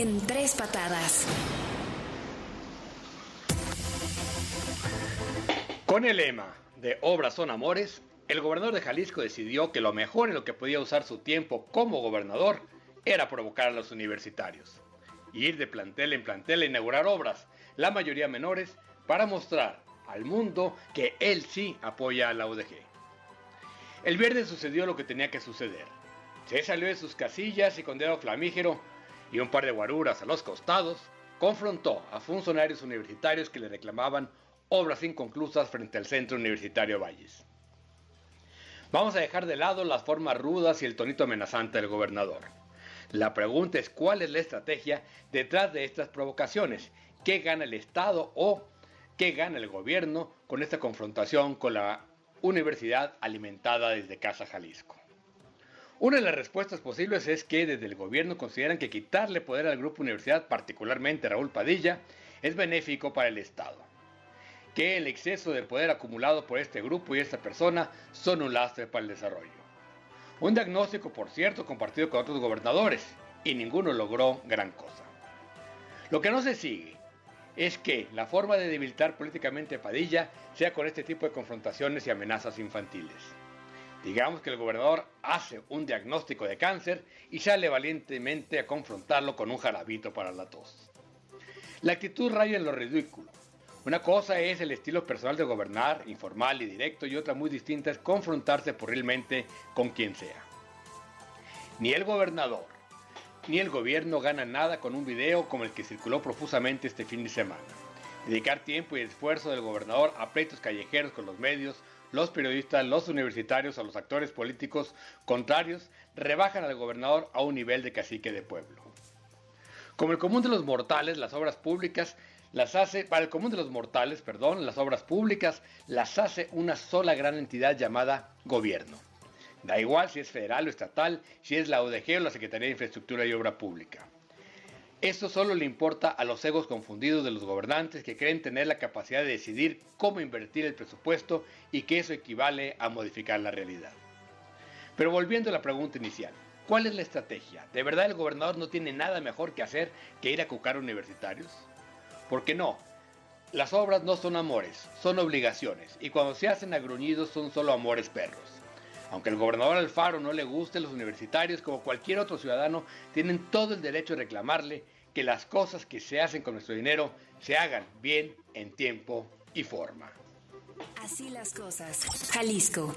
en tres patadas. Con el lema de Obras son amores, el gobernador de Jalisco decidió que lo mejor en lo que podía usar su tiempo como gobernador era provocar a los universitarios. Ir de plantel en plantel a inaugurar obras, la mayoría menores, para mostrar al mundo que él sí apoya a la UDG. El viernes sucedió lo que tenía que suceder. Se salió de sus casillas y con dedo flamígero y un par de guaruras a los costados, confrontó a funcionarios universitarios que le reclamaban obras inconclusas frente al Centro Universitario Valles. Vamos a dejar de lado las formas rudas y el tonito amenazante del gobernador. La pregunta es cuál es la estrategia detrás de estas provocaciones, qué gana el Estado o qué gana el gobierno con esta confrontación con la universidad alimentada desde Casa Jalisco. Una de las respuestas posibles es que desde el gobierno consideran que quitarle poder al grupo universidad, particularmente Raúl Padilla, es benéfico para el Estado. Que el exceso de poder acumulado por este grupo y esta persona son un lastre para el desarrollo. Un diagnóstico, por cierto, compartido con otros gobernadores, y ninguno logró gran cosa. Lo que no se sigue es que la forma de debilitar políticamente a Padilla sea con este tipo de confrontaciones y amenazas infantiles. Digamos que el gobernador hace un diagnóstico de cáncer y sale valientemente a confrontarlo con un jarabito para la tos. La actitud raya en lo ridículo. Una cosa es el estilo personal de gobernar, informal y directo, y otra muy distinta es confrontarse porrilmente con quien sea. Ni el gobernador, ni el gobierno gana nada con un video como el que circuló profusamente este fin de semana. Dedicar tiempo y esfuerzo del gobernador a pleitos callejeros con los medios, los periodistas, los universitarios o los actores políticos contrarios rebajan al gobernador a un nivel de cacique de pueblo. Como el común de los mortales, las obras públicas las hace, para el común de los mortales, perdón, las obras públicas las hace una sola gran entidad llamada gobierno. Da igual si es federal o estatal, si es la ODG o la Secretaría de Infraestructura y Obra Pública. Esto solo le importa a los egos confundidos de los gobernantes que creen tener la capacidad de decidir cómo invertir el presupuesto y que eso equivale a modificar la realidad. Pero volviendo a la pregunta inicial, ¿cuál es la estrategia? ¿De verdad el gobernador no tiene nada mejor que hacer que ir a cucar universitarios? ¿Por qué no? Las obras no son amores, son obligaciones, y cuando se hacen agruñidos son solo amores perros. Aunque el gobernador Alfaro no le guste, los universitarios, como cualquier otro ciudadano, tienen todo el derecho de reclamarle que las cosas que se hacen con nuestro dinero se hagan bien, en tiempo y forma. Así las cosas. Jalisco.